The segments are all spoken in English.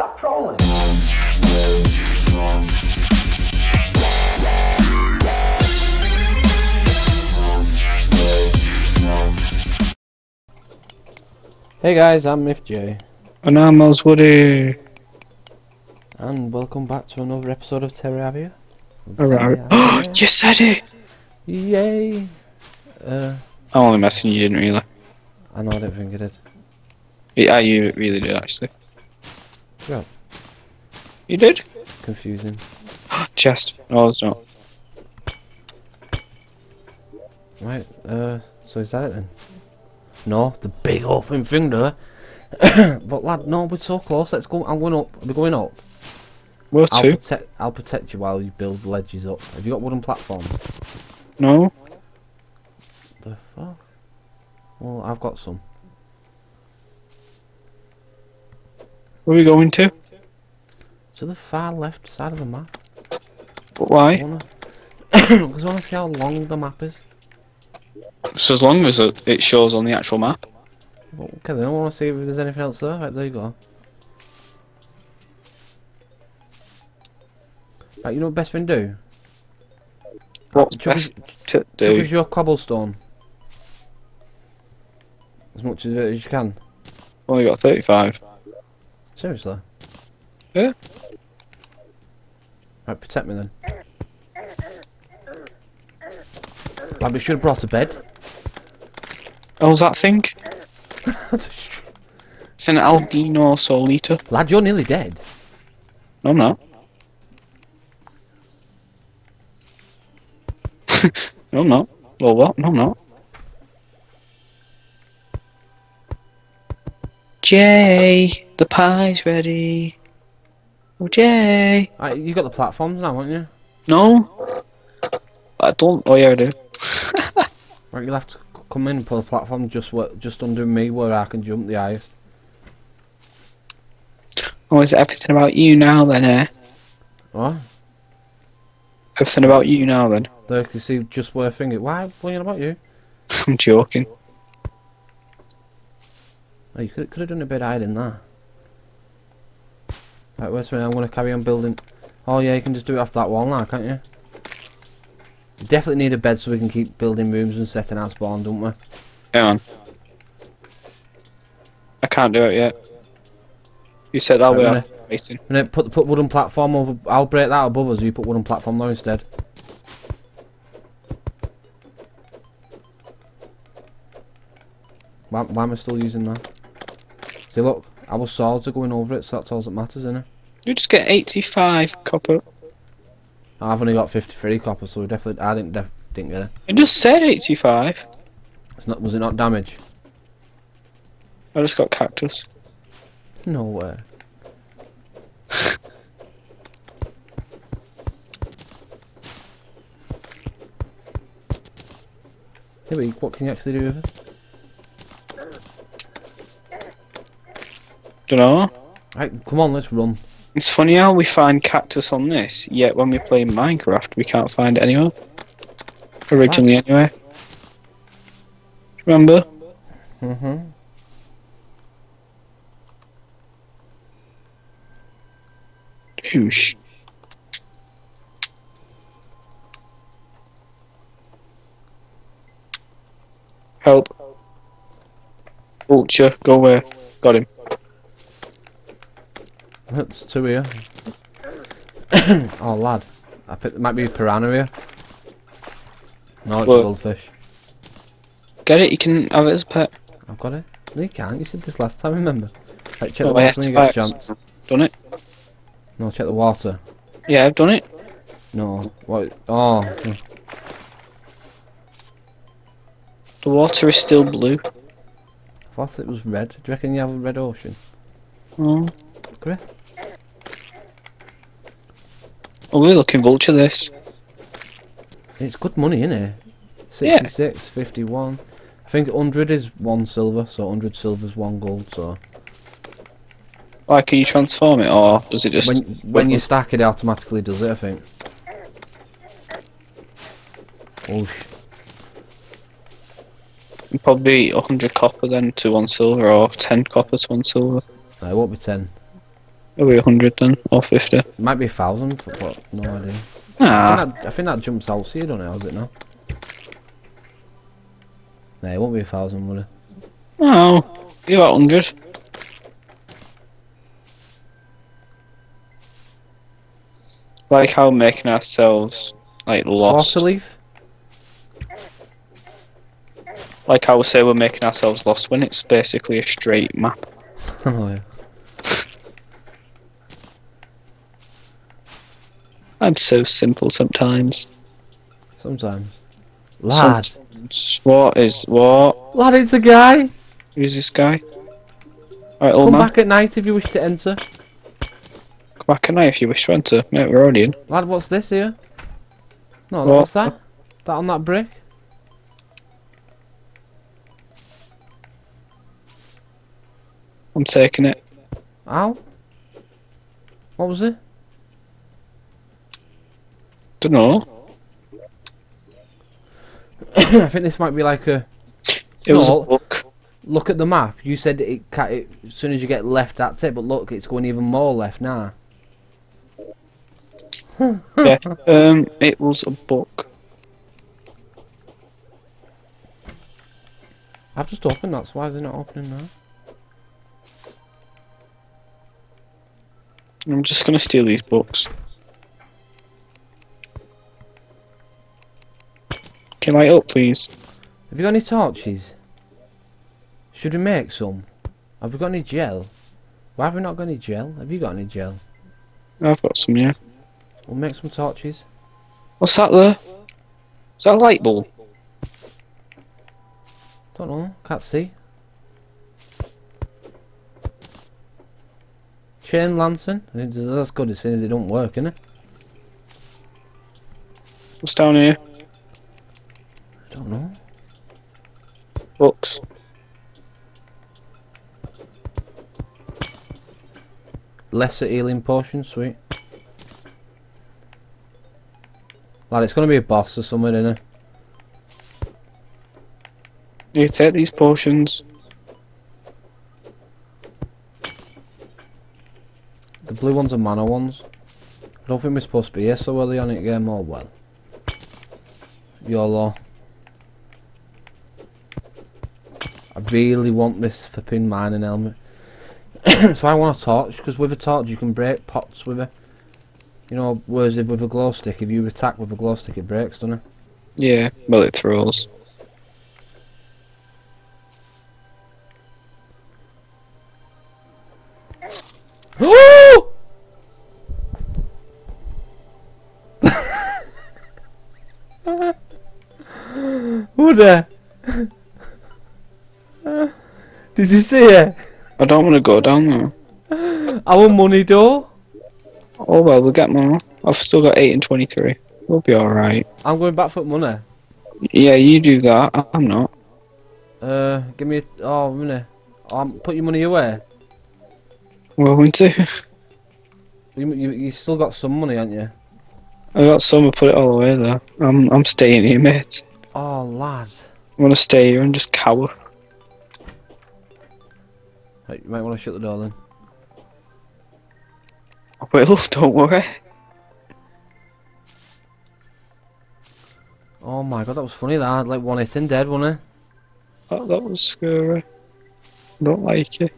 Stop trolling. Hey guys, I'm Miff J, And I'm Woody. and welcome back to another episode of Terraria. Alright. Oh, you said it! Yay! Uh, I'm only messing you, didn't really. I know I don't think I did. Yeah, you really did actually. Yeah. You did? Confusing. Chest. No, it's not. Right, uh, so is that it then? No, the big open thing there. but lad, no, we're so close. Let's go. I'm going up. We're going up. Where I'll to? protect. I'll protect you while you build the ledges up. Have you got wooden platforms? No? The fuck? Well, I've got some. Where are we going to? To the far left side of the map. But why? Because I want to see how long the map is. So as long as it shows on the actual map. Okay, then I want to see if there's anything else there. Right, there you go. Right, you know what best thing to do? What's Chuck best to do? us your cobblestone. As much as you can. Only got 35. Seriously. Yeah. Right, protect me then. We should have brought a bed. Oh, was that thing? It's an Albino Soul Eater. Lad, you're nearly dead. No, I'm not. no, I'm not. Well, what? No, I'm not. Jay, the pie's ready. Oh, Jay. Right, you got the platforms now, haven't you? No. I don't. Oh, yeah, I do. Right, you'll have to come in and put the platform just where, just under me where I can jump the highest. Oh, is it everything about you now then, eh? What? Everything about you now then? There, you see just where I finger. Why? What about you? I'm joking. Oh, you could could have done a bit higher than that. Right, wait a minute. I'm going to carry on building. Oh yeah, you can just do it off that wall now, can't you? We definitely need a bed so we can keep building rooms and setting our spawn, don't we? Hang on. I can't do it yet. You said that gonna- waiting. And then put put wooden platform over. I'll break that above us. You put wooden platform there instead. Why, why am I still using that? See, look, our swords are going over it, so that's all that matters, innit? You just get 85 copper. I've only got 53 copper, so definitely I didn't def- didn't get it. It just said 85. It's not. Was it not damage? I just got cactus. No way. Yeah, but what can you actually do with it? Dunno. Right, come on, let's run. It's funny how we find cactus on this, yet when we play Minecraft we can't find it anywhere. Originally anyway. Remember? Mm-hmm. Douche. Help. Vulture, go away. Got him. That's two here. oh, lad. I picked, might be a piranha here. No, it's a goldfish. Get it, you can have it as a pet. I've got it. No, you can't. You said this last time, remember? Right, check Oh, the water when you get a chance. Done it? No, check the water. Yeah, I've done it. No. What? Oh. The water is still blue. I thought it was red. Do you reckon you have a red ocean? Oh. Correct. Oh, we're looking vulture this. It's good money, isn't it? Yeah. 66, 51. I think 100 is one silver, so 100 silver is one gold, so. Why can you transform it, or does it just? When, when you stack it, it automatically does it, I think. Oh, sh- Probably 100 copper then to one silver, or 10 copper to one silver. no, it won't be 10. We 100 then? Or 50? It might be thousand, but, but no idea. I, Ah, think that, I think that jumps out to you, don't it? Has it no? Nah, it won't be a thousand, will it? oh, you're at 100. Like how we're making ourselves like lost. Water leaf? Like how we say we're making ourselves lost when it's basically a straight map. oh yeah. I'm so simple sometimes. Sometimes. Lad. Sometimes. What is what? Lad, it's a guy! Who's this guy? Alright, old Come man. back at night if you wish to enter. Come back at night if you wish to enter. Mate, we're already in. Lad, what's this here? No, What? what's that? That on that brick? I'm taking it. Ow? What was it? Don't know. I think this might be like a It was No. a book. look at the map. You said it, it as soon as you get left, that's it. But look, it's going even more left now. yeah. Um, it was a book. I've just opened. That's why is it not opening now? I'm just gonna steal these books. Can light up, please? Have you got any torches? Should we make some? Have we got any gel? Why have we not got any gel? Have you got any gel? I've got some, yeah. We'll make some torches. What's that there? Is that a light bulb? Don't know. Can't see. Chain lantern. That's good as soon as it don't work, innit? What's down here? I don't know. Books. Lesser healing potion, sweet. Lad, it's gonna be a boss or something, innit? You take these potions. The blue ones are mana ones. I don't think we're supposed to be here so early on in the game, or well. YOLO. I really want this flipping mining helmet. so I want a torch, because with a torch you can break pots with it. You know, whereas if with a glow stick, if you attack with a glow stick it breaks, doesn't it? Yeah, well it throws. Oh! Would Did you see it? I don't want to go down there. Our money door. Oh well, we'll get more. I've still got 8 and 23. We'll be alright. I'm going back for money. Yeah, you do that. I'm not. Uh, give me. A, oh, money. Um, put your money away. We're going to. You, you, you still got some money, haven't you? I got some, I put it all away there. I'm, I'm staying here, mate. Oh, lad. I want to stay here and just cower. Right, you might want to shut the door then. I will, don't worry. Oh my god, that was funny. That like one hit and dead, wasn't it? Oh, that was scary. Don't like it.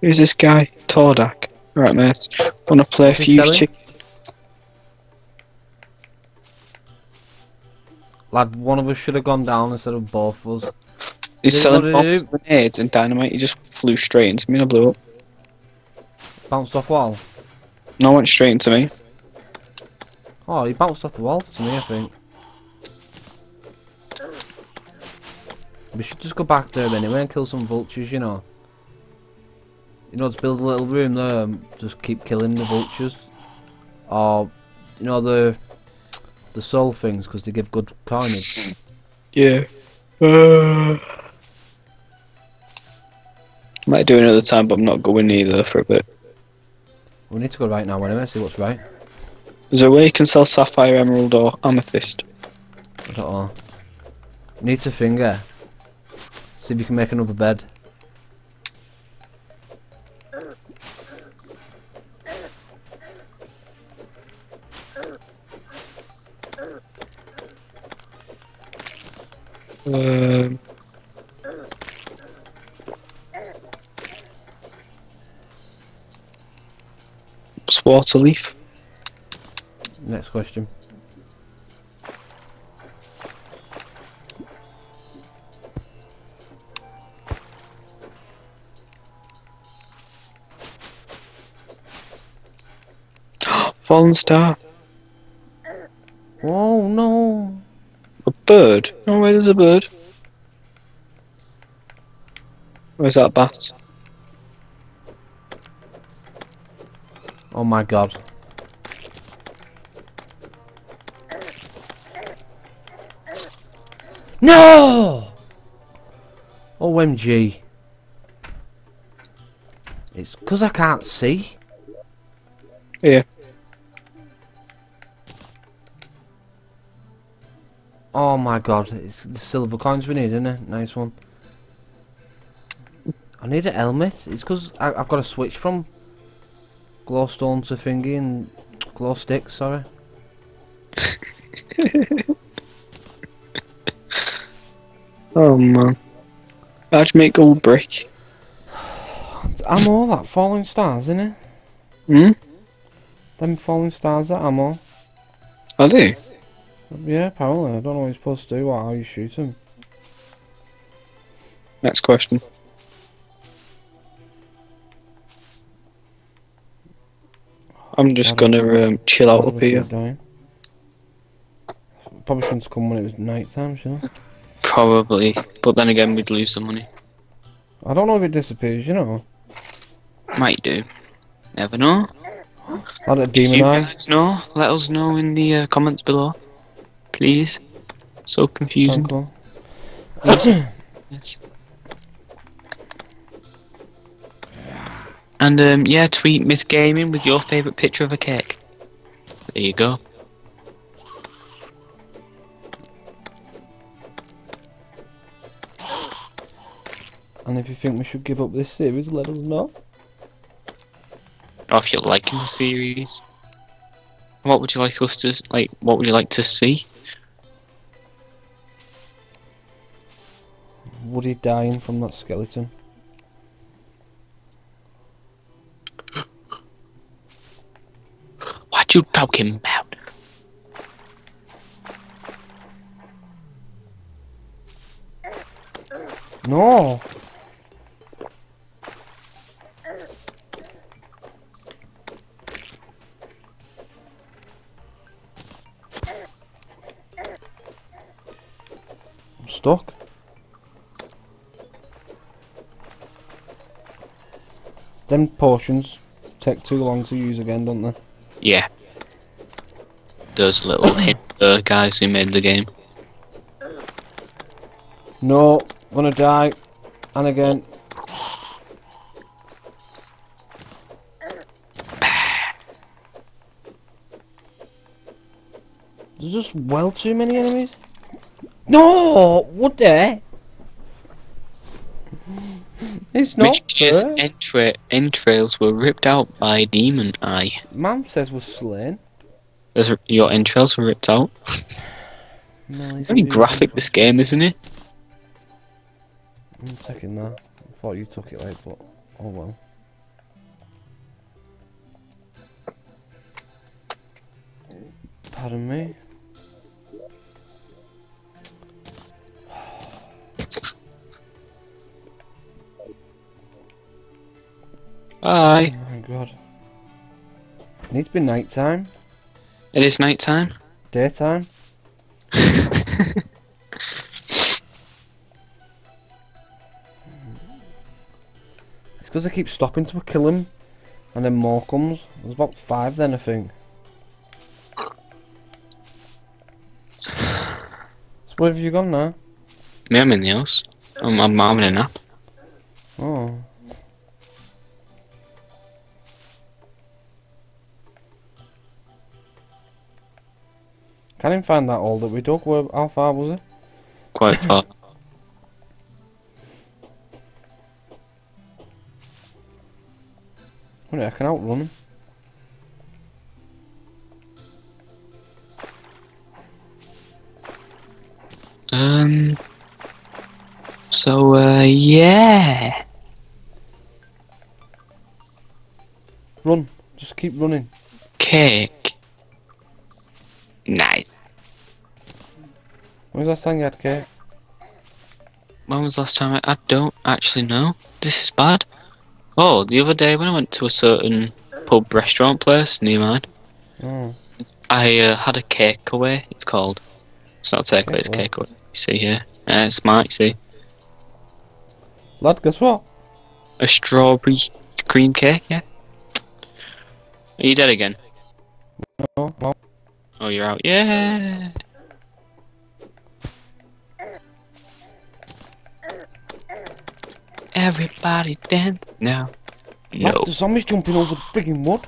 Who's this guy? Tordak. Right, mate. Wanna play a he Fuse selling? Chicken? Lad, one of us should have gone down instead of both of us. He's selling what did he bombs, grenades, and dynamite. He just flew straight into me and I blew up. Bounced off wall. No, went straight into me. Oh, he bounced off the wall to me, I think. We should just go back there anyway and kill some vultures, you know. You know, just build a little room there and just keep killing the vultures. Or, you know, the the soul things, because they give good coinage. Yeah. Uh... Might do another time, but I'm not going either for a bit. We need to go right now anyway, see what's right. There's a way you can sell sapphire, emerald, or amethyst. Not know. Need to finger. See if you can make another bed. Um. What's Waterleaf? Next question. Fallen Star. Oh no! A bird? Oh, wait, there's a bird. Where's that bat? Oh my god. No! OMG. It's because I can't see. Yeah. Oh my god, it's the silver coins we need, isn't it? Nice one. I need a helmet. It's because I've got to switch from glowstone to thingy and glow sticks, sorry. Oh man. How'd you make gold brick? Ammo, that falling stars, isn't it? Hmm? Them falling stars are ammo. Are they? Yeah, apparently. I don't know what you're supposed to do or how you shoot them. Next question. I'm just gonna um, chill out up here. Probably shouldn't come when it was night time, should I? Probably, but then again, we'd lose some money. I don't know if it disappears, you know. Might do. Never know. Like a demon you eye. know, let us know in the uh, comments below, please. So confusing. Yes. And um, yeah, tweet Myth Gaming with your favourite picture of a cake. There you go. And if you think we should give up this series, let us know. Or if you're liking the series. What would you like us to like? What would you like to see? Woody dying from that skeleton. What you talking about? No! I'm stuck. Them potions take too long to use again, don't they? Yeah. Those little hint uh, guys who made the game. No, gonna die. And again. There's just well too many enemies. No! What the? It's not Which is fair. entra- entrails were ripped out by Demon Eye. Man says we're slain. There's, your entrails were ripped out. No, Very graphic this game, isn't it? I'm taking that. I thought you took it late, but oh well. Pardon me. Bye. Oh my god. It needs to be night time, It is night time. daytime. It's because I keep stopping to kill him, and then more comes. There's about five then, I think. So where have you gone now? Me, I'm in the house. I'm, I'm having a nap. Oh. Can't find that hole that we dug. Where, how far was it? Quite far. I can outrun him. um, So, uh, yeah. Run. Just keep running. Cake. Nice. When was the last time you had cake? When was the last time I, I don't actually know. This is bad. Oh, the other day when I went to a certain pub restaurant place near mine, Oh. I uh, had a cake away. It's called. It's not takeaway. It's cake away. You see here. Uh, it's. You see Lad, guess what? a strawberry cream cake. Yeah. Are you dead again? No, no. Oh, you're out. Yeah. Everybody dance now. Lad, No. the zombies jumping over the frigging wood.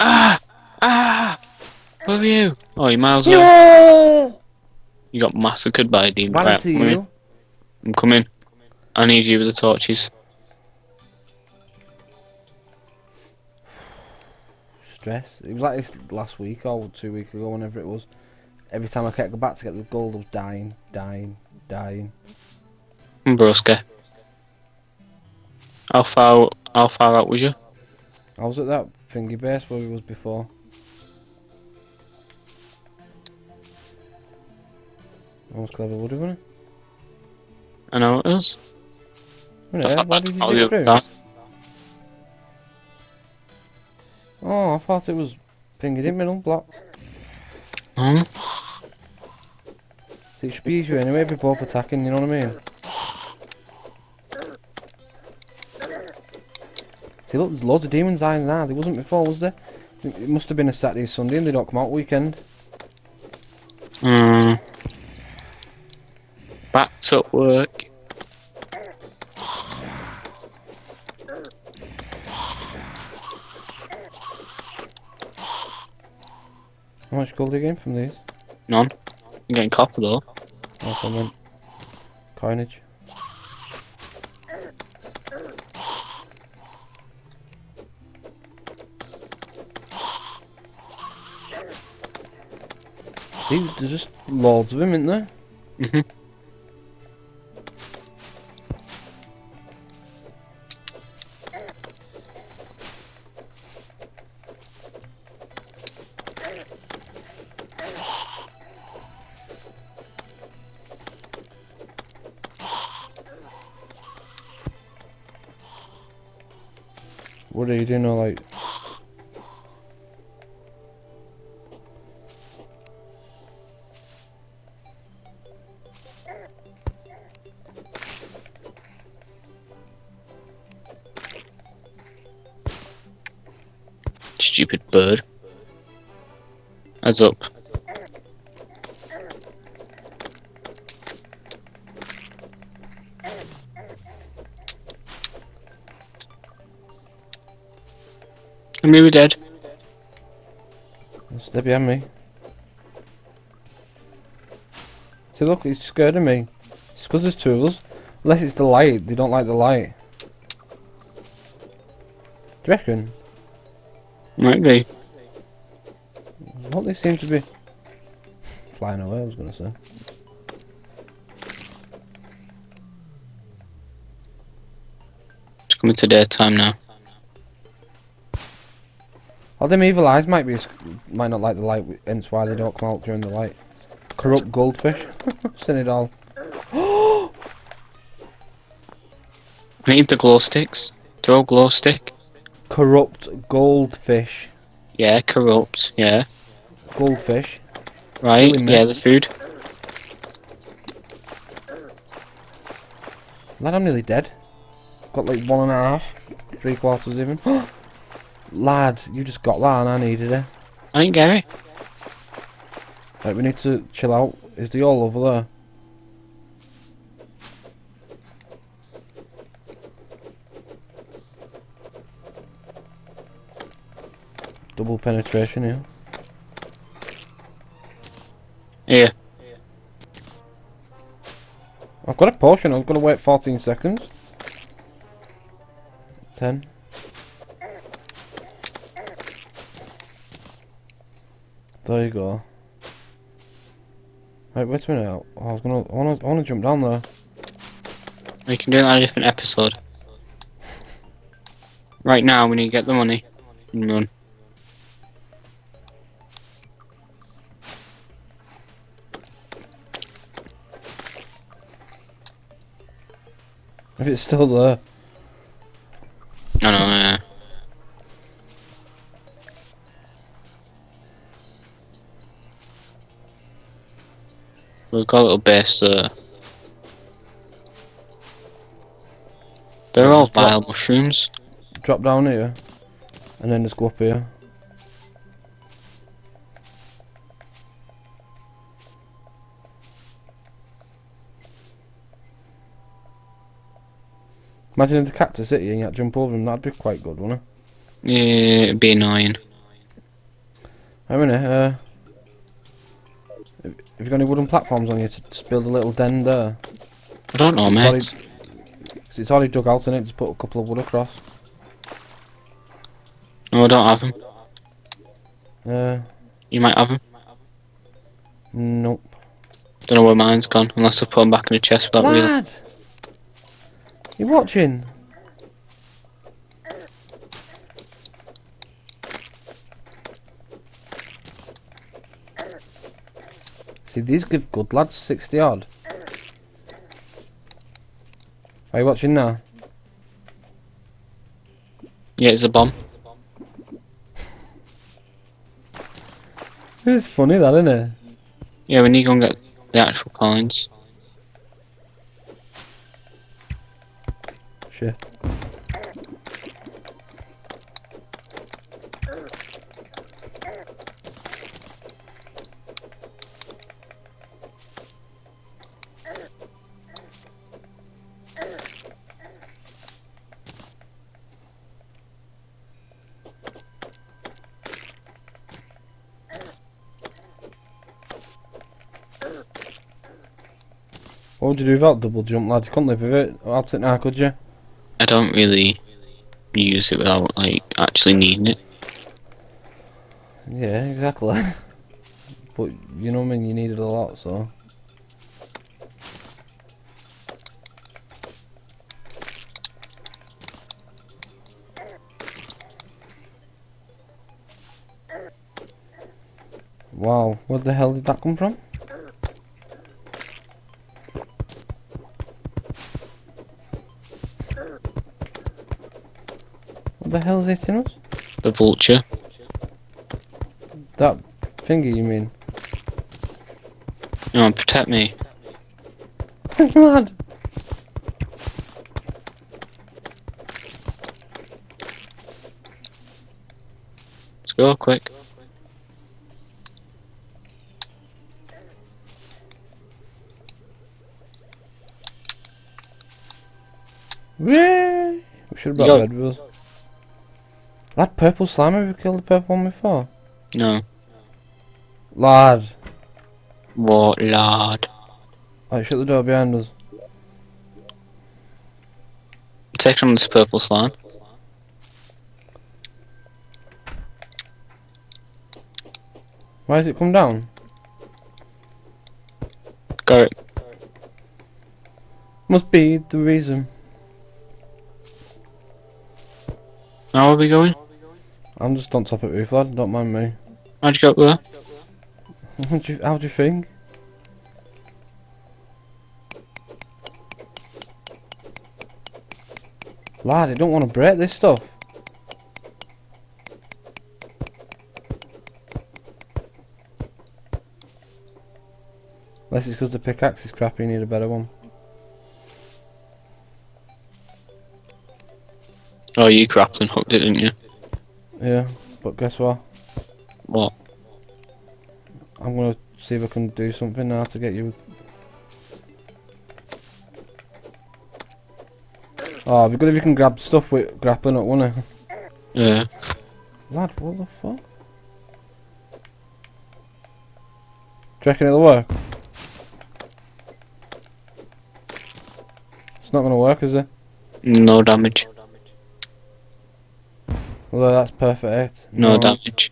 Ah! Ah! Where are you? Oh, you're miles away. No! You got massacred by a demon. Ran Right, I'm coming. you. I'm coming. I need you with the torches. Stress. It was like this last week or two weeks ago, whenever it was. Every time I kept going back to get the gold, I was dying, dying, dying. Broska. How far, how far out was you? I was at that thingy base where we was before. That was clever, would it, wasn't it? I know it is. Wasn't I thought Why that's did you get through? Oh, I thought it was fingered in middle block. Hmm? So it should be easier anyway if we're both attacking, you know what I mean? See, look, there's loads of demons dying now. There wasn't before, was there? It must have been a Saturday, Sunday, and they don't come out weekend. Hmm. Back to work. How much gold do you gain from these? None. I'm getting copper though. That's what I meant. There's just loads of them, isn't there? Mhm. What are you doing? All like, bird. Heads up. I'm nearly dead. stay behind me. See, look, he's scared of me. It's because there's two of us. Unless it's the light, they don't like the light. Do you reckon? Might be. What they seem to be flying away. I was gonna say. It's coming to daytime now. Oh, them evil eyes might be might not like the light, hence why they don't come out during the light. Corrupt goldfish. Seen it all. I need the glow sticks. Throw glow stick. Corrupt goldfish. Yeah, corrupt. Yeah. Goldfish. Right. Yeah, the food. Lad, I'm nearly dead. Got like one and a half, three quarters even. Lad, you just got that and I needed it. I didn't get. Right, we need to chill out. Is the all over there? Double penetration here. Yeah. I've got a potion, I was gonna wait 14 seconds. 10. There you go. Wait, wait a minute. I was gonna, I wanna, I wanna jump down there. We can do that in a different episode. Right now, we need to get the money and run. If it's still there. I know, yeah. We've got a little base there. Uh, they're all vile mushrooms. Drop down here. And then just go up here. Imagine if the cactus hit you and you had to jump over him, that'd be quite good, wouldn't it? Yeah, it'd be annoying. I mean, uh, have you got any wooden platforms on you to just build a little den there? I don't know, mate. 'Cause it's already dug out in it, just put a couple of wood across. No, I don't have them. Uh, You might have them. nope. Don't know where mine's gone, unless I put them back in the chest without really. Lad! You watching? See, these give good lads, 60 odd. Are you watching now? Yeah, it's a bomb. It's funny that, isn't it? Yeah, we need to go and get the actual coins. You do without double jump, lad? You couldn't live with it it now, could you? I don't really use it without like actually needing it. Yeah, exactly. but you know what I mean, you need it a lot, so. Wow, where the hell did that come from? Hell's hitting us? The vulture. That finger, you mean? Know, protect me. Lad! Let's go quick. We should have brought red. That purple slime, have you killed the purple one before? No. Lad! What lad? Oh, Alright, shut the door behind us. Take on this purple slime. Why has it come down? Got it. Must be the reason. Now where are we going? I'm just on top of it, roof, lad. Don't mind me. How'd you get up there? How do you, how do you think? Lad, I don't want to break this stuff. Unless it's because the pickaxe is crappy, you need a better one. Oh, you grappling hooked it, didn't you? Yeah, but guess what? What? I'm gonna see if I can do something now to get you. Oh, it'd be good if you can grab stuff with grappling up, wouldn't it? Yeah. Lad, what the fuck? Do you reckon it'll work? It's not gonna work, is it? No damage. Although that's perfect. No damage.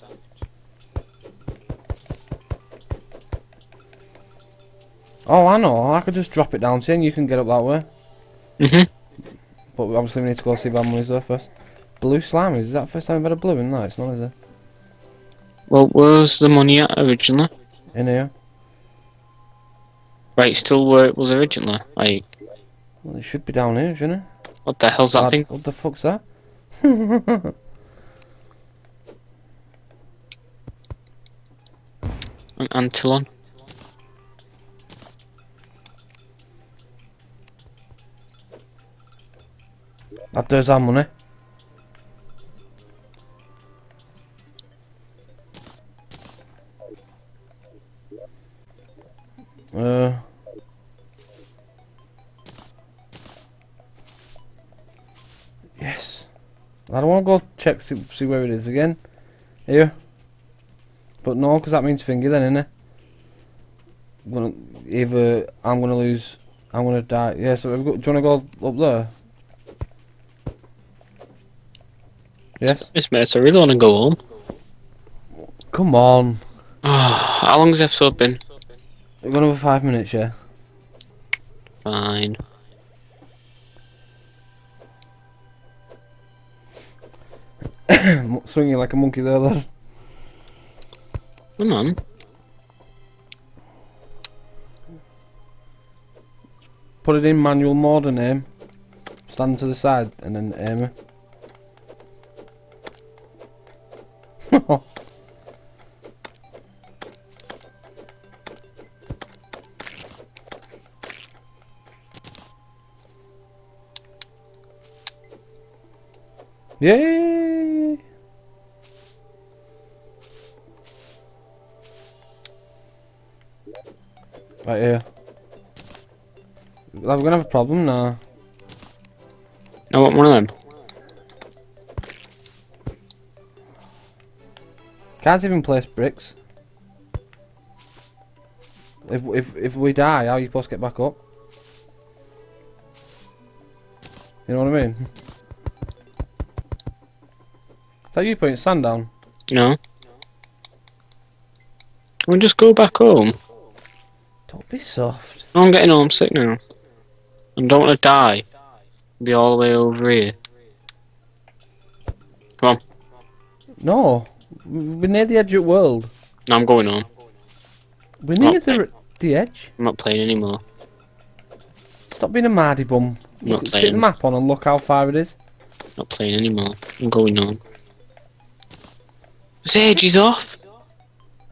Oh, I know. I could just drop it down to you and you can get up that way. Mhm. But obviously we need to go see Van Moise first. Blue slime, is that the first time we've had a blue in? No, it's not, is it? Well, where's the money at originally? In here. Right, still where it was originally. Like, Well, it should be down here, shouldn't it? what the hell's that thing? What the fuck's that? An Antlion. That does our money. Uh. Yes. I don't want to go check see, see where it is again. Here. But no, because that means finger then, innit? I'm gonna either I'm gonna lose, I'm gonna die. Yeah. So we've got, do you wanna go up there? Yes. Yes, mate, I really want to go home. Come on. Oh, how long's the episode been? We've got another five minutes, yeah. Fine. Swinging like a monkey there, lad. Come on. Put it in manual mode and aim. Stand to the side and then aim it. Right here. We're gonna have a problem now. I want one of them. Can't even place bricks. If if if we die, how are you supposed to get back up? You know what I mean? Is that you putting sand down? No. Can we just go back home? Don't be soft. I'm getting homesick now. I don't want to die. Be all the way over here. Come on. No, we're near the edge of the world. No, I'm going on. We're near the the edge. I'm not playing anymore. Stop being a mardy bum. I'm not stick the map on and look how far it is. Not playing anymore. I'm going home. It's ages off.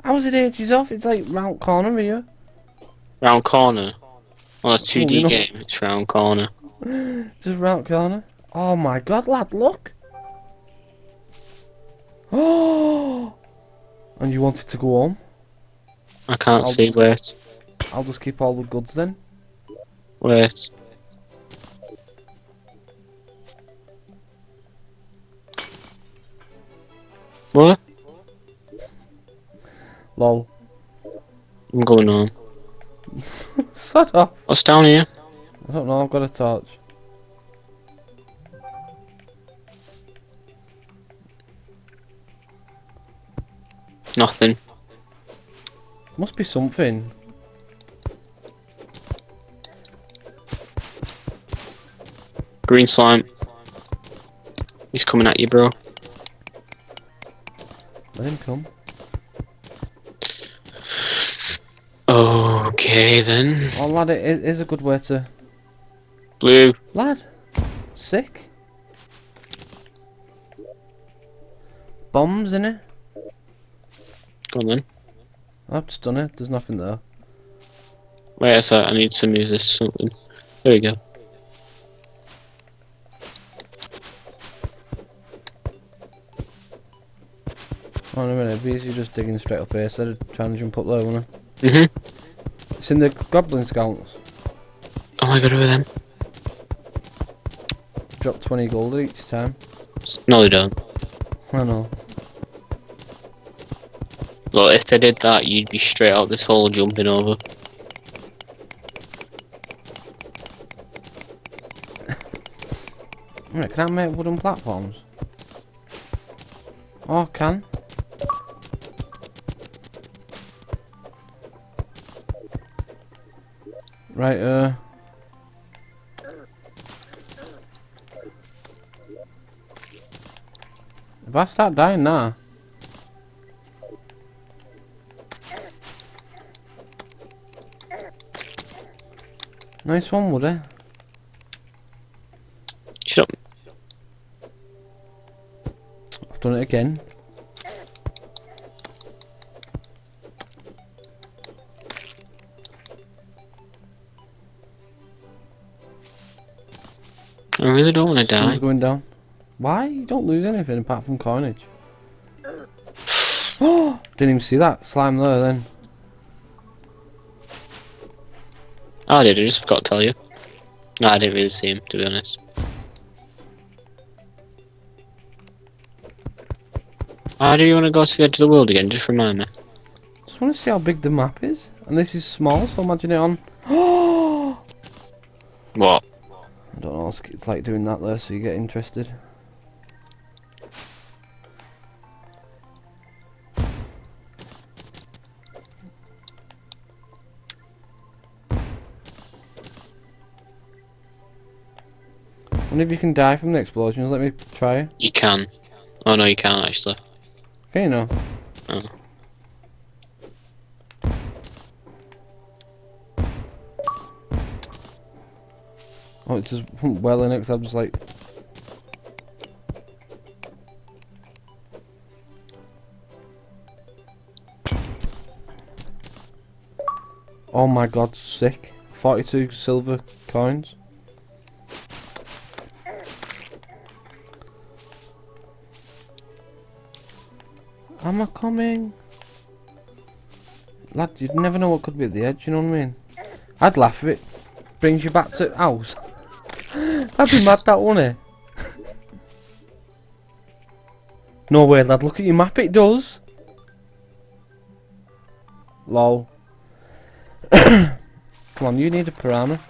How is it ages off? It's like round corner here. Round corner. On a 2D you know- game, it's round corner. Just round corner. Oh my god, lad, look! Oh! And you wanted to go home? I can't I'll see. just- Wait. I'll just keep all the goods then. Wait. What? Lol. I'm going home. Shut up! What's down here? I don't know, I've got a torch. Nothing. Must be something. Green slime. He's coming at you, bro. Let him come. Okay then. Oh lad, it is- a good way to... Blue. Lad! Sick. Bombs in it? Go on then. I've just done it, there's nothing there. Wait a sec, I need to move this something. There we go. Oh, a minute, are just digging straight up here instead of trying to jump up there, wasn't Mhm. it? It's in the Goblin Scouts. Oh my god, over them. Drop 20 gold each time. No, they don't. I know. Well, if they did that, you'd be straight out this hole jumping over. Right, can I make wooden platforms? Oh, I can. Right, uh... If I start dying now... Nice one, Woody. Shut up. I've done it again. Really don't want to die. Sun's going down. Why? You don't lose anything apart from coinage. Oh, didn't even see that slime there then. Oh, I did. I just forgot to tell you. No, I didn't really see him, to be honest. How do you want to go to the edge of the world again? Just remind me. Just want to see how big the map is. And this is small, so imagine it on. Like doing that there so you get interested. wonder if you can die from the explosions, let me try. You can. Oh no, you can't actually. Can you know? Oh. Oh, it just well in it 'cause I was like... Oh my god, sick. 42 silver coins. Am I coming? Lad, you'd never know what could be at the edge, you know what I mean? I'd laugh if it brings you back to house. That'd be mad, that wouldn't it? Eh? no way, lad. Look at your map. It does. Lol. Come on, you need a piranha.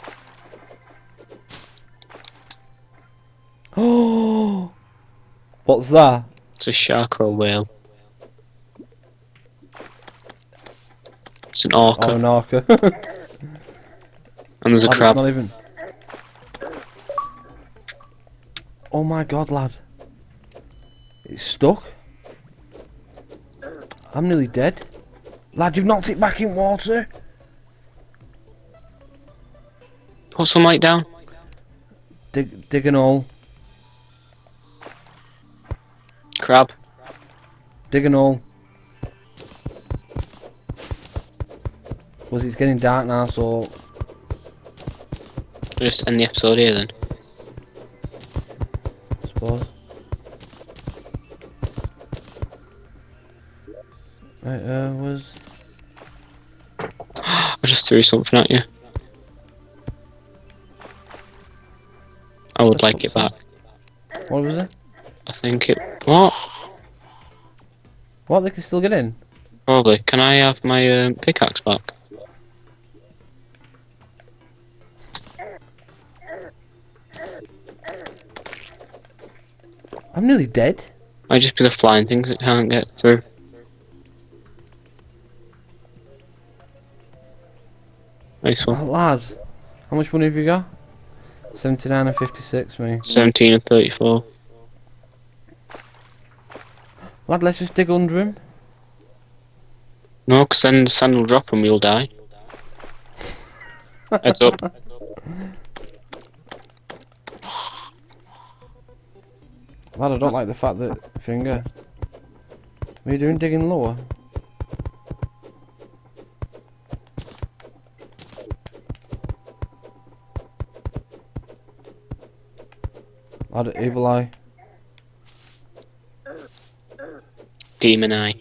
Oh, what's that? It's a shark or a whale. It's an orca. Oh, an orca. and there's a crab. Not even. Oh my god, lad. It's stuck. I'm nearly dead. Lad, you've knocked it back in water. Put some light down. Dig, dig an hole. Crab. Dig an hole. Was it's getting dark now, so Just end the episode here then. Threw something at you. I would like it back. what was it? I think it. What? What? They can still get in. Probably. Can I have my um, pickaxe back? I'm nearly dead. Might just be the flying things that can't get through. Nice Oh, one. lad, how much money have you got? 79 and 56, me. 17 and 34. Lad, let's just dig under him. No, because then the sand will drop and we'll die. Heads up. Lad, I don't like the fact that finger. What are you doing digging lower? Lad, evil eye. Demon eye.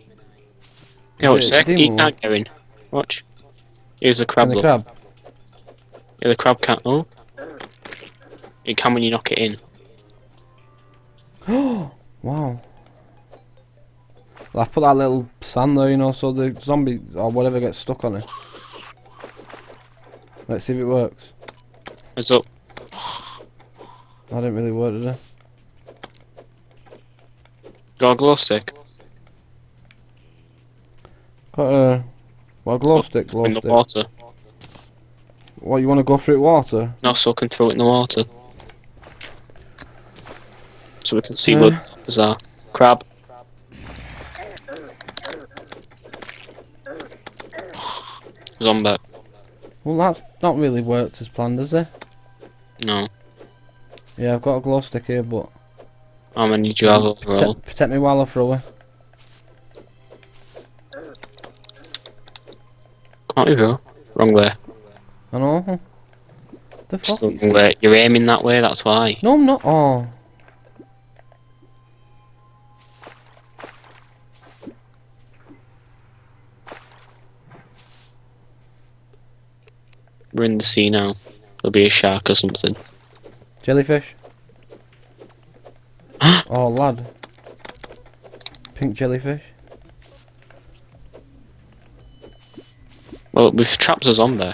Watch oh, Yeah, sec. You demon can't go. Watch. Here's a crab. And the look. crab. Yeah, the crab can't. Oh. It can when you knock it in. Oh! Wow. Well, I've put that little sand there, you know, so the zombie or whatever gets stuck on it. Let's see if it works. Heads up. That didn't really work, did it? Got a glow stick. Got a well, glow stick, glow in the water. What you want to go through it water? No, so I can throw it in the water. So we can see what bizarre. Crab. Zombie. Well, that's not really worked as planned, has it? No. Yeah, I've got a glow stick here, but oh, How many do you have overall? protect, protect me while I throw it. Can't you go? Wrong way. I know. The fuck? Still wrong way. You're aiming that way, that's why. No, I'm not. Oh. We're in the sea now. There'll be a shark or something. Jellyfish. oh, lad. Pink jellyfish. Well, we've trapped a zombie.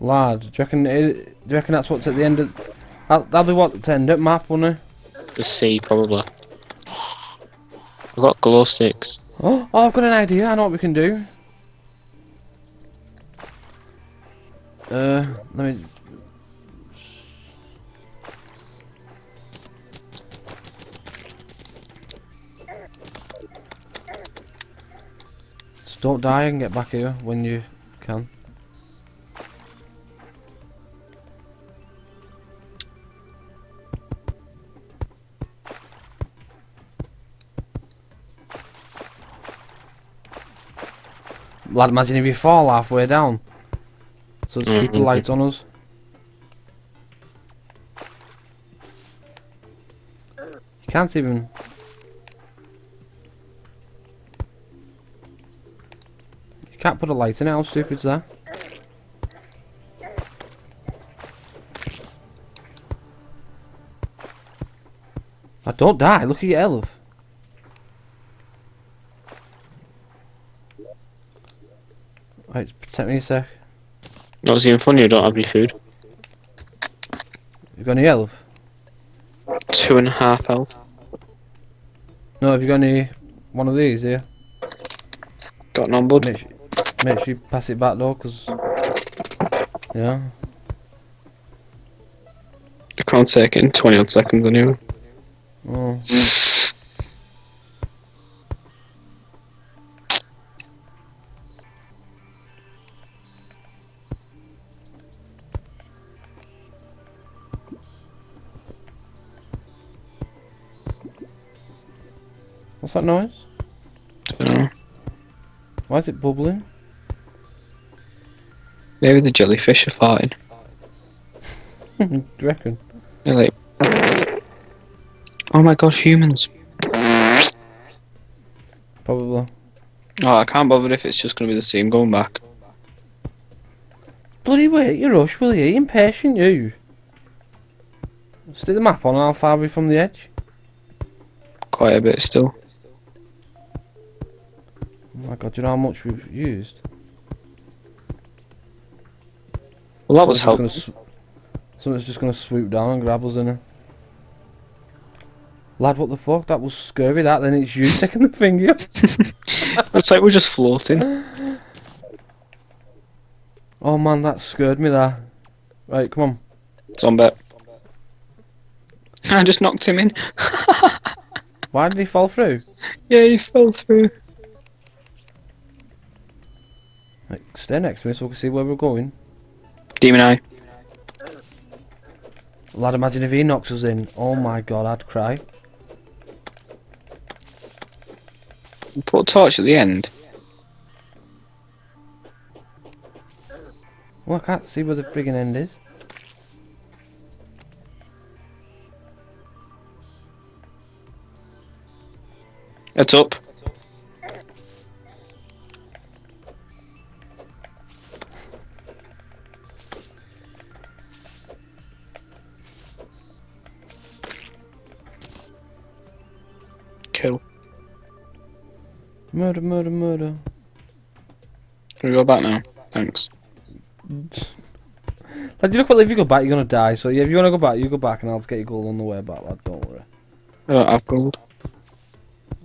Lad, do you reckon, it, do you reckon that's what's at the end of... That'll, that'll be what's at the end of map, won't it? The sea, probably. I've got glow sticks. Oh, oh, I've got an idea. I know what we can do. Uh, let me... Just don't die and get back here when you can. Lad, imagine if you fall halfway down. So just keep the Mhm. lights on us. You can't even. You can't put a light in it, how stupid's that? I don't die, look at your health. Right, protect me a sec. That was even funny, you don't have any food. You got any health? Two and a half health. No, have you got any one of these here? Got none, bud. Make sure, make sure you pass it back though, cause yeah. I can't take it in 20 odd seconds anyway. Oh. Hmm. That noise? Don't know. Why is it bubbling? Maybe the jellyfish are farting. Do you reckon? They're like, oh my god, humans. Probably. Oh, I can't bother if it's just gonna be the same going back. Bloody wait, you rush, will you? Impatient, you. Stick the map on I'll far away from the edge. Quite a bit still. Oh my god, do you know how much we've used? Well, that was helpful. Something's just gonna swoop down and grab us in it. Lad, what the fuck? That was scurvy, that. Then it's you taking the finger. it's like we're just floating. Oh man, that scared me there. Right, come on. Zombie. I just knocked him in. Why did he fall through? yeah, he fell through. Right, stay next to me so we can see where we're going. Demon Eye. Lad, imagine if he knocks us in. Oh my god, I'd cry. Put a torch at the end. Well, I can't see where the friggin' end is. It's up. murder, murder. Can we go back now? Thanks. Like, you look, well, if you go back, you're gonna die. So yeah, if you wanna go back, you go back, and I'll get you gold on the way back, lad. Don't worry. I don't have gold.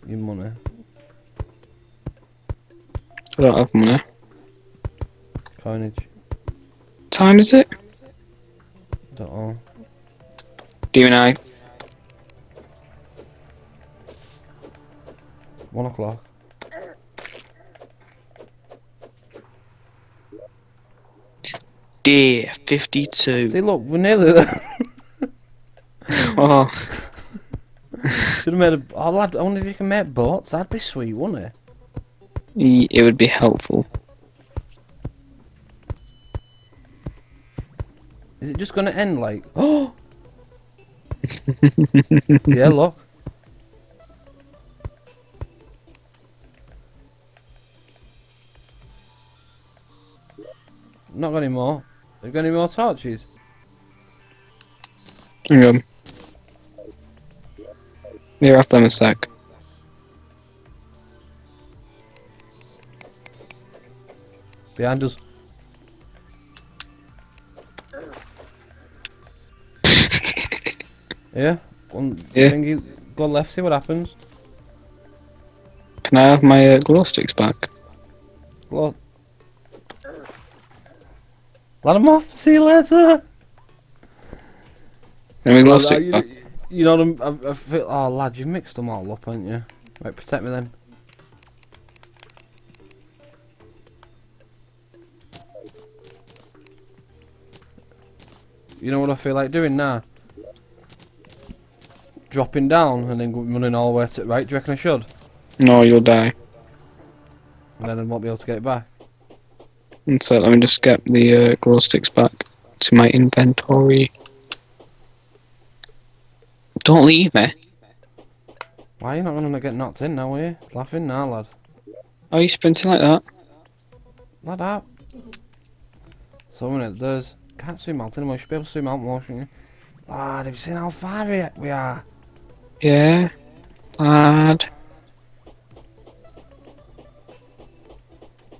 Your money. I don't have money. Coinage. Time is it? Don't know. One o'clock. Day 52. See, look, we're nearly there. Oh, Should have made a. Oh, lad, I wonder if you can make boats. That'd be sweet, wouldn't it? it would be helpful. Is it just gonna end like? Oh. yeah, look. Not got any more. Have you got any more torches? Hang on. Here, have them a sec. Behind us. yeah. One Yeah. thingy, go left, see what happens. Can I have my uh, glow sticks back? Glow. Let him off. See uh. you later. Can we glow Oh, sticks you, you know them. I, I feel. Oh, lad, you mixed them all up, haven't you? Right, protect me then. You know what I feel like doing now? Dropping down and then running all the way to right. Do you reckon I should? No, you'll die. And then I won't be able to get it back. And so let me just get the uh, glow sticks back to my inventory. Don't leave me. Why are you not gonna get knocked in now, are you? Laughing now, lad. Are you sprinting like that? Lad out. So minute, there's can't swim out anymore. You should be able to swim out more, shouldn't you? Lad, have you seen how far we we are? Yeah. Lad.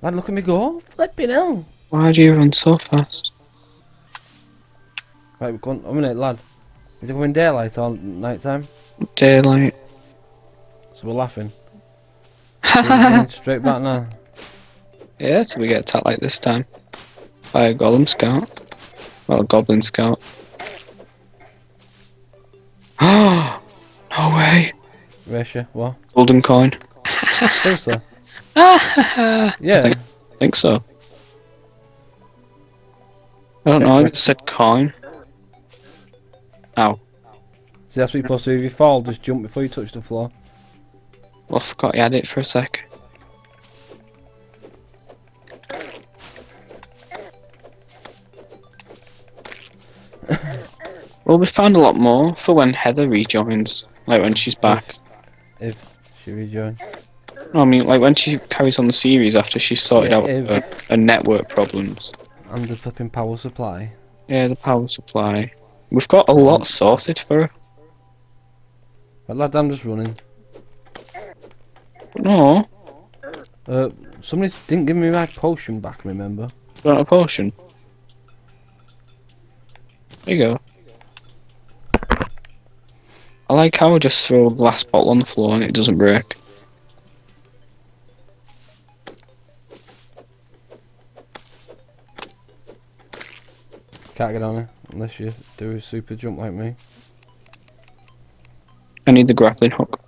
Lad, look at me go. Flipping hell. Why do you run so fast? Right, we're going. A minute, lad. Is it going daylight or night time? Daylight. So we're laughing. We're straight back now. yeah, so we get attacked like this time. By a golem scout. Well, a goblin scout. Oh! no way! Ratio, what? Golden coin. Seriously? I Yeah. think, I think so. I don't know, I just said coin. Ow. See, that's what you're supposed to do. If you fall, just jump before you touch the floor. Well, I forgot you had it for a sec. well, we found a lot more for when Heather rejoins, like when she's back. If she rejoin. I mean, like when she carries on the series after she's sorted Yeah, out if- her, her network problems. And the flipping power supply. Yeah, the power supply. We've got a lot sorted for her. Right, lad, I'm just running. No, Uh, somebody didn't give me my potion back, remember? not a potion. There you go. I like how I just throw a glass bottle on the floor and it doesn't break. Can't get on it unless you do a super jump like me. I need the grappling hook.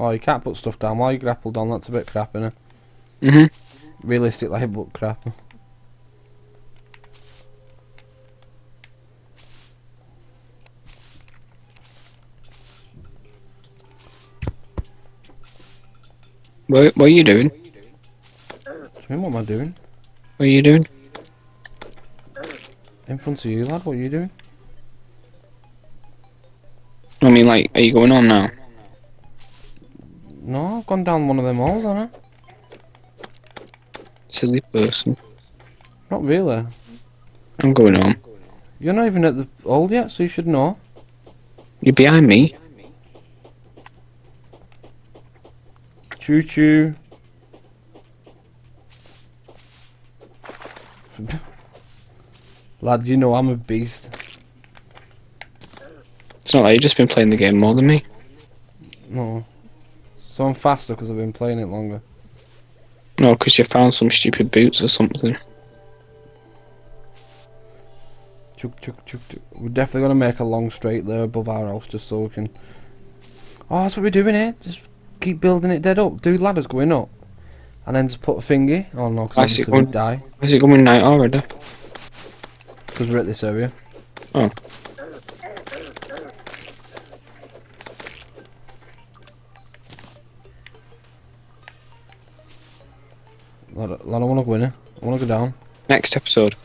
Oh, you can't put stuff down while you grapple down. That's a bit crap, innit? Mm-hmm. Realistic, like, but crap. What, what are you doing? I mean, what am I doing? What are you doing? In front of you, lad. What are you doing? I mean, like, are you going on now? No, I've gone down one of them holes, haven't I? Silly person. Not really. I'm going on. You're not even at the hole yet, so you should know. You're behind me. Choo choo. Lad, you know I'm a beast. It's not like you've just been playing the game more than me. No. So I'm faster because I've been playing it longer. No, because you found some stupid boots or something. Chuk, chuk, chuk, chuk. We're definitely going to make a long straight there above our house just so we can... Oh, that's what we're doing here. Just keep building it dead up. Do ladders going up. And then just put a thingy. Oh no, I because obviously one. die. Why is it going night already? Because we're at this area. Oh. I want to win in here. I want to go down. Next episode.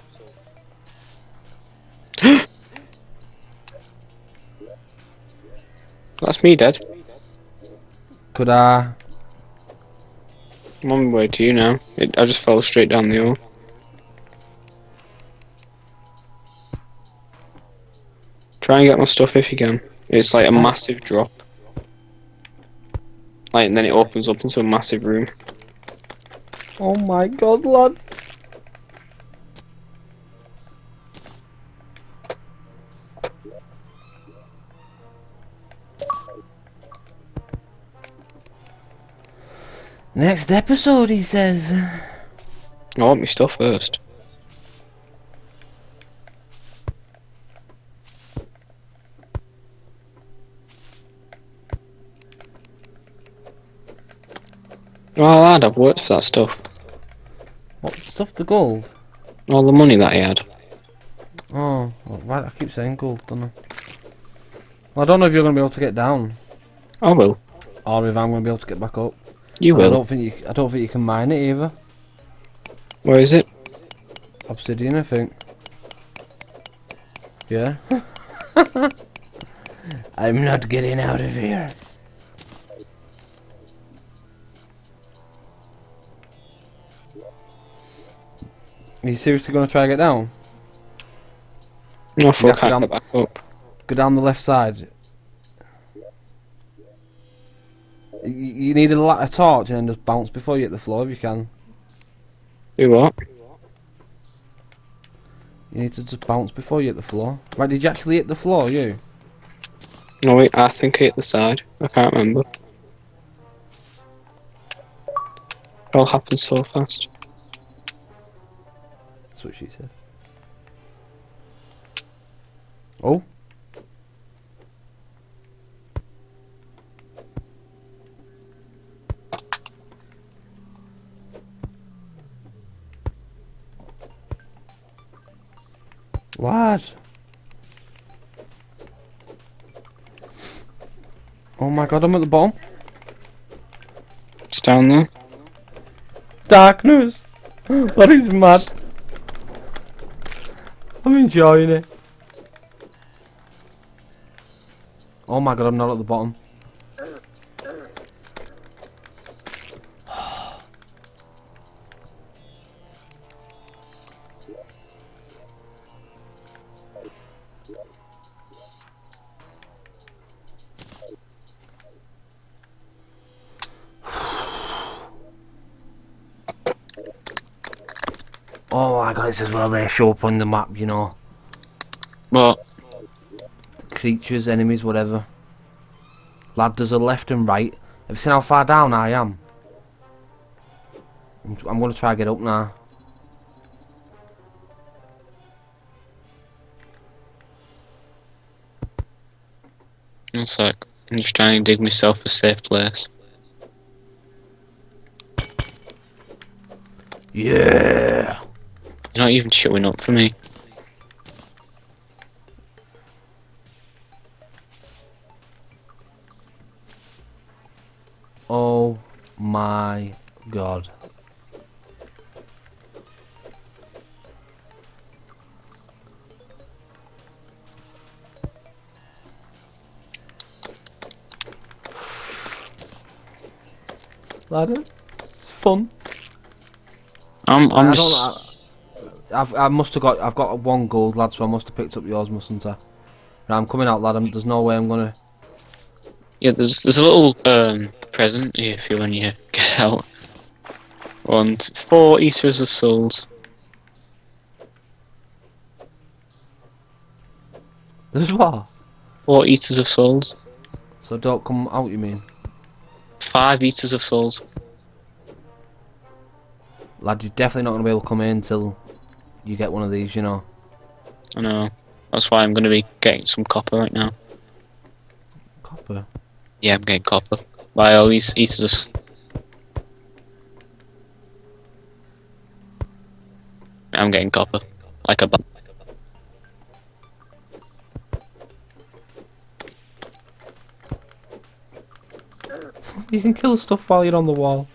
That's me dead. Could I... I'm on my way to you now. It, I just fell straight down the hole. Try and get my stuff if you can. It's like a massive drop. Like, and then it opens up into a massive room. Oh my god, lad. Next episode, he says. I want my stuff first. Well, lad, I've worked for that stuff. What stuff? The gold? All the money that he had. Oh, well, I keep saying gold, don't I? Well, I don't know if you're going to be able to get down, I will. or if I'm going to be able to get back up. You I will. don't think you. I don't think you can mine it either. Where is it? Obsidian, I think. Yeah. I'm not getting out of here. Are you seriously going to try and get down? No, I can't um, get back up. Go down the left side. Y- You need a, a torch and then just bounce before you hit the floor if you can. Do what? You need to just bounce before you hit the floor. Right, did you actually hit the floor, you? No, wait, I think I hit the side. I can't remember. It all happened so fast. That's what she said. Oh. What? Oh my god, I'm at the bottom. It's down there. Darkness! That is mad. I'm enjoying it. Oh my god, I'm not at the bottom. God, it well they show up on the map, you know. What? Creatures, enemies, whatever. Lad, there's a left and right. Have you seen how far down I am? I'm, I'm gonna try and get up now. One sec. I'm just trying to dig myself a safe place. Yeah! You're not even showing up for me. Oh my god. Ladder? It's fun. I'm. I'm I. I, I've, I must have got. I've got one gold, lad. So I must have picked up yours, mustn't I? Right, I'm coming out, lad. I'm, there's no way I'm gonna. Yeah, there's there's a little um present here for you when you get out. And four Eaters of Souls. There's what? Four Eaters of Souls. So don't come out, you mean? Five Eaters of Souls. Lad, you're definitely not going to be able to come in until you get one of these, you know. I know. That's why I'm going to be getting some copper right now. Copper. Yeah, I'm getting copper. Buy all these Eaters I'm getting copper. Like a bu- You can kill stuff while you're on the wall.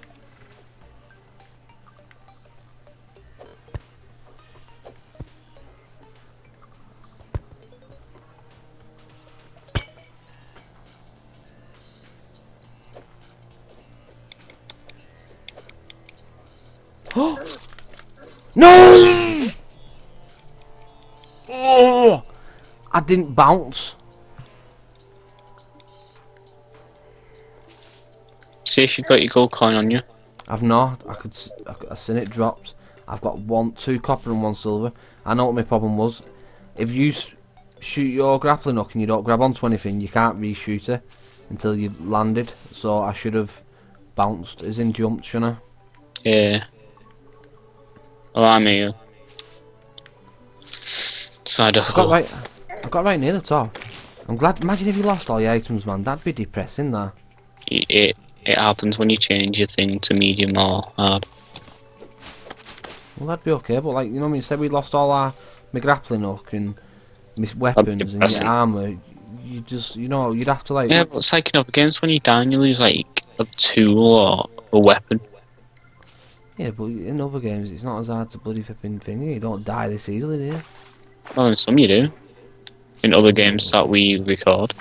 no! Oh! I didn't bounce. See if you've got your gold coin on you. I've not. I could. I seen it dropped. I've got one, two copper and one silver. I know what my problem was. If you shoot your grappling hook and you don't grab onto anything, you can't reshoot it until you've landed. So I should have bounced, as in jumped, shouldn't I? Yeah. Well, I'm here. Side of I got right. I got right near the top. I'm glad. Imagine if you lost all your items, man. That'd be depressing. That. It, it happens when you change your thing to medium or hard. Well, that'd be okay. But like, you know, what I mean, say we lost all our my grappling hook and my weapons and your armor. You just, you know, you'd have to like. Yeah, but it's like know, against when you die and you lose like a tool or a weapon. Yeah, but in other games, it's not as hard to bloody flipping thing. You don't die this easily, do you? Well, in some you do. In other games that we record.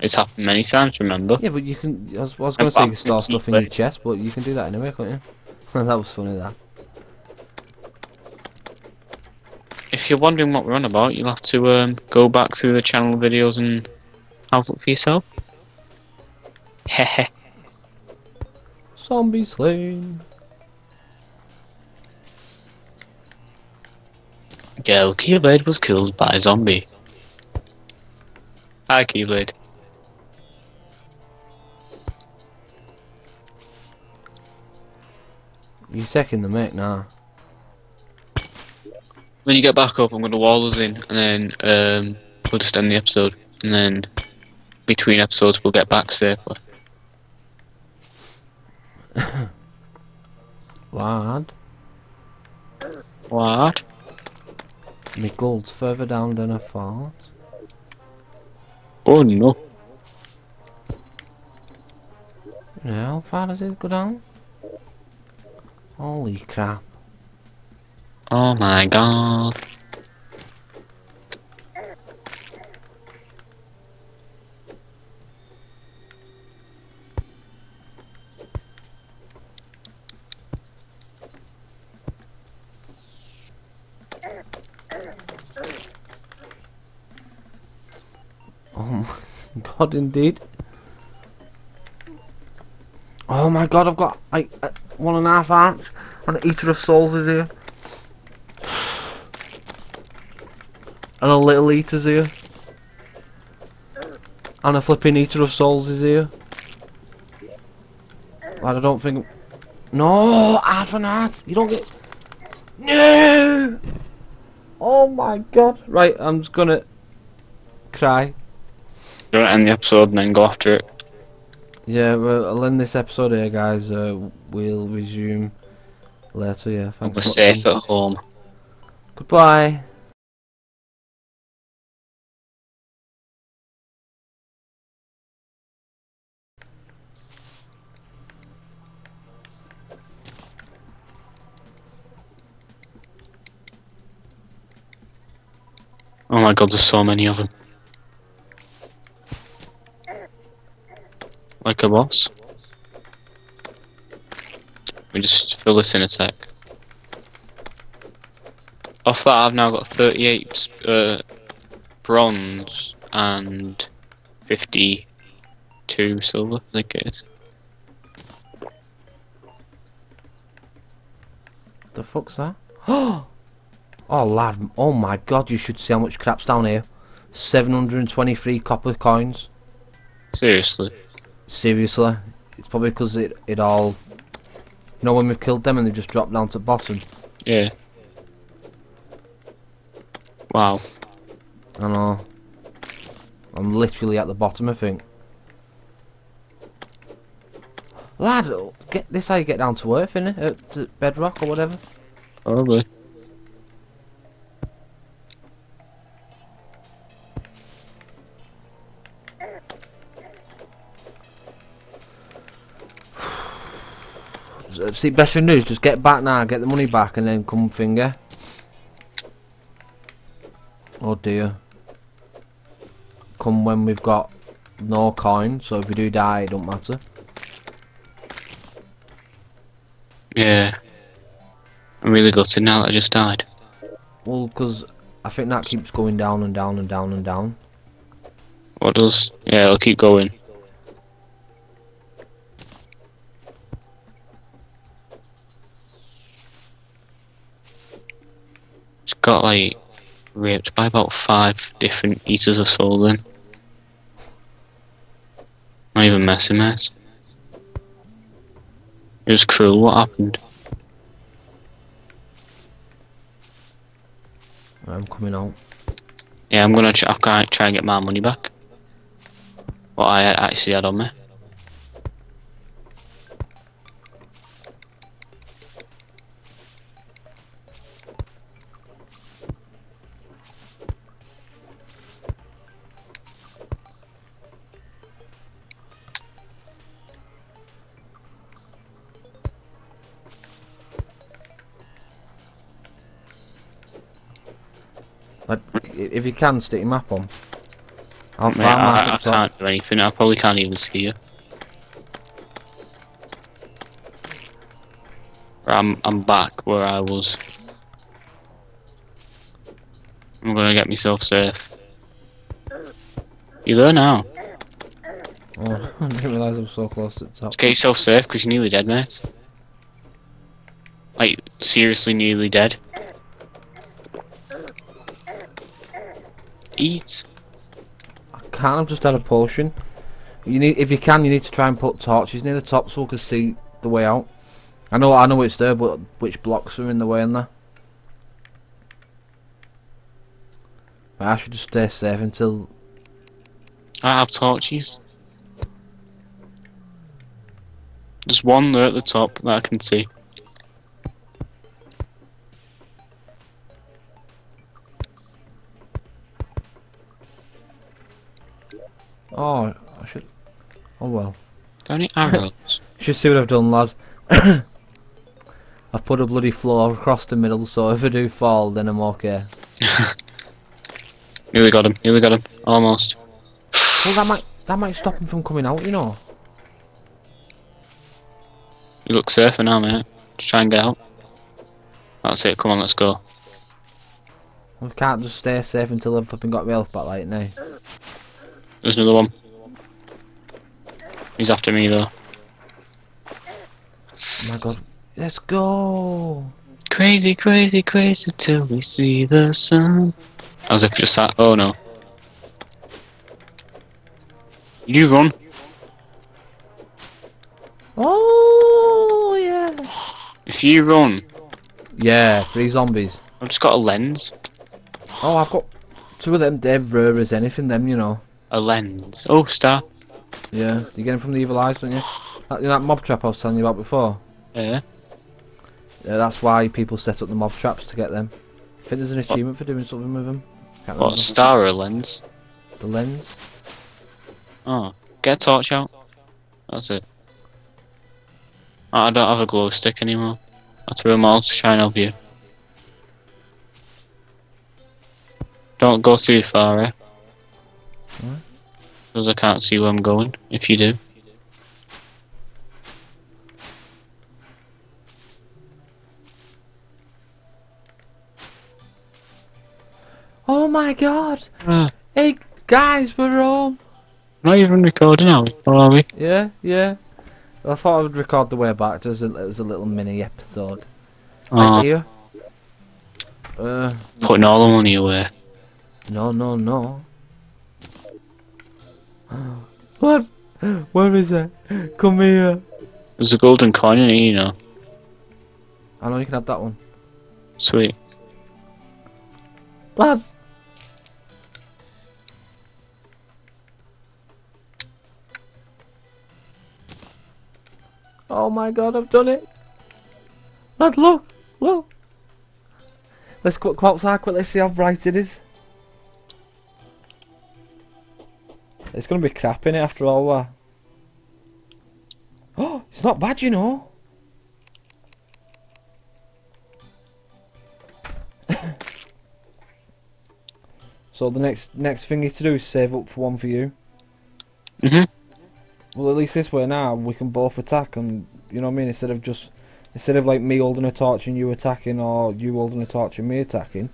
It's happened many times, remember? Yeah, but you can. I was, I was going to say you can store stuff in your chest, but you can do that anyway, can't you? that was funny. That. If you're wondering what we're on about, you'll have to um, go back through the channel videos and have a look for yourself. Hehe. Zombie slain. GaledKeyblade was killed by a zombie. Hi Keyblade. You taking the mic now? When you get back up, I'm going to wall us in, and then um, we'll just end the episode. And then between episodes, we'll get back safely. Lad, What? my gold's further down than I thought. Oh no. Yeah, how far does it go down? Holy crap. Oh my god. God, indeed. Oh my god, I've got like one and a half hearts, and an eater of souls is here. And a little eater's here. And a flipping eater of souls is here. Like, I don't think. No, half an heart. You don't get. No. Oh my god. Right, I'm just gonna cry. You're gonna end the episode and then go after it. Yeah, well, I'll end this episode here, guys. Uh, we'll resume later. Yeah, thanks. we're safe at home. Goodbye. Oh my god, there's so many of them. Like a boss. We just fill this in a sec. Off that, I've now got 38 uh, bronze and 52 silver, I think it is. The fuck's that? Oh, lad. Oh my god, you should see how much crap's down here. 723 copper coins. Seriously. Seriously, it's probably because it it all. You know when we've killed them and they just dropped down to the bottom. Yeah. Wow. I know. I'm literally at the bottom, I think. Lad, get this how you get down to earth, innit? Uh, to bedrock or whatever. Probably. Uh, see, best thing to do is just get back now, get the money back, and then come finger. Oh dear. Come when we've got no coin, so if we do die, it don't matter. Yeah. I'm really gutted now that I just died. Well, because I think that keeps going down and down and down and down. What does? Yeah, it'll keep going. Got like raped by about five different eaters of soul then. Not even messing mess. It was cruel what happened. I'm coming out. Yeah, I'm gonna try, I'm gonna try and get my money back. What I actually had on me. If you can, stick your map on. I'll Mate, find I, I can't do anything. I probably can't even see you. I'm I'm back where I was. I'm gonna get myself safe. You there now? Oh, I didn't realise I was so close to the top. Just Get yourself safe because you're nearly dead, mate. Like seriously, nearly dead. Eat. I can't have just had a potion. You need, if you can, you need to try and put torches near the top so we can see the way out. I know, I know it's there, but which blocks are in the way in there? But I should just stay safe until. I have torches. There's one there at the top that I can see. Oh well. Got any arrows? Should see what I've done, lad. I've put a bloody floor across the middle, so if I do fall, then I'm okay. Here we got him. Here we got him. Almost. Well, that might that might stop him from coming out, you know. You look safer now, mate. Just try and get out. That's it. Come on, let's go. We can't just stay safe until I've got my health back like now. There's another one. He's after me though. Oh my god. Let's go! Crazy, crazy, crazy till we see the sun. As if just that. Oh no. You run. Oh, yeah! If you run, Yeah, three zombies. I've just got a lens. Oh, I've got two of them. They're rare as anything, them, you know. A lens. Oh, star. Yeah, you get them from the Evil Eyes, don't you? That, you know, that mob trap I was telling you about before? Yeah. Yeah, that's why people set up the mob traps to get them. I think there's an achievement for doing something with them. Can't What, star or lens? The lens. Oh. Get a torch out. That's it. Oh, I don't have a glow stick anymore. I threw them all to try and you. Don't go too far, eh? What? Because I can't see where I'm going, if you do. Oh my god! Ah, Hey guys, we're home! not even recording, are we? Or are we? Yeah, yeah. I thought I would record the way back as a, as a little mini episode. Oh, Right. Uh, putting all the money away. no, no, no. Lad, where is it? Come here. There's a golden coin in it, you know. I know you can have that one. Sweet. Lad. Oh my god, I've done it. Lad, look, look. Let's go, go outside quick, let's see how bright it is. It's gonna be crap in it after all that. Oh, it's not bad, you know. so the next next thing you to do is save up for one for you. Mhm. Well, at least this way now we can both attack, and you know what I mean. Instead of just instead of like me holding a torch and you attacking, or you holding a torch and me attacking,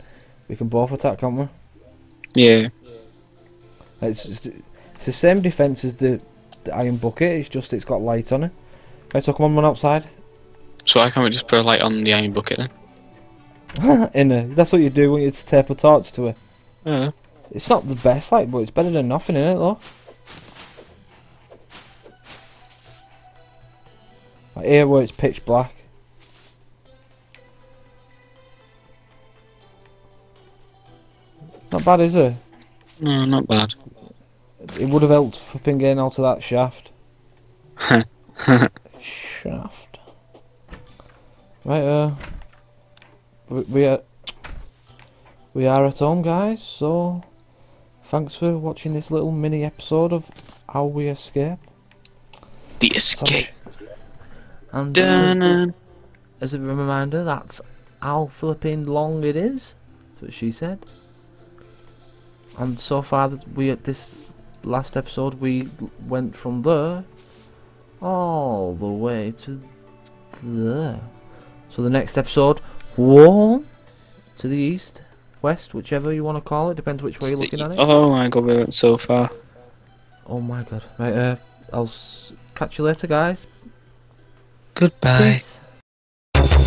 we can both attack, can't we? Yeah. It's it's, it's the same defense as the, the iron bucket. It's just it's got light on it. Right, so come on, run outside. So why can't we just put a light on the iron bucket then? In a, that's what you do when you tape a torch to it. Yeah. It's not the best light, but it's better than nothing in it though. Like here where it's pitch black. Not bad, is it? No, not bad. It would have helped flipping getting out of that shaft. Shaft. Right, uh, we, we are we are at home, guys. So, thanks for watching this little mini episode of how we escape. the escape. And uh, as a reminder, that's how flipping long it is. That's what she said. And so far, that we at this last episode, we went from there all the way to there. So the next episode, whoa, to the east, west, whichever you want to call it, depends which way you're looking at it. Oh my god, we went so far. Oh my god! Right, uh, I'll s- catch you later, guys. Goodbye. Peace.